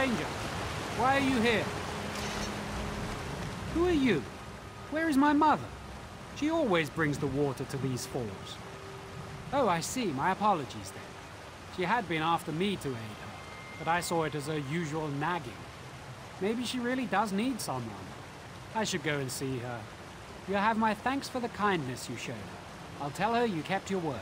Stranger, why are you here? Who are you? Where is my mother? She always brings the water to these falls. Oh, I see. My apologies then. She had been after me to aid her, but I saw it as her usual nagging. Maybe she really does need someone. I should go and see her. You have my thanks for the kindness you showed her. I'll tell her you kept your word.